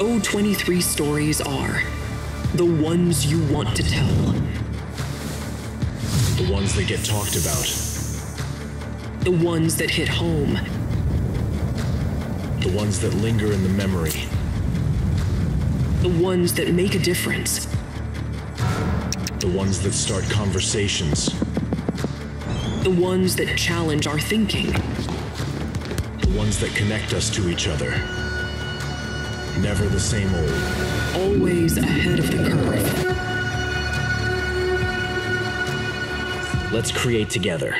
023 stories are the ones you want to tell, The ones that get talked about. the ones that hit home, The ones that linger in the memory. the ones that make a difference. The ones that start conversations. The ones that challenge our thinking. The ones that connect us to each other. Never the same old. Always ahead of the curve. Let's create together.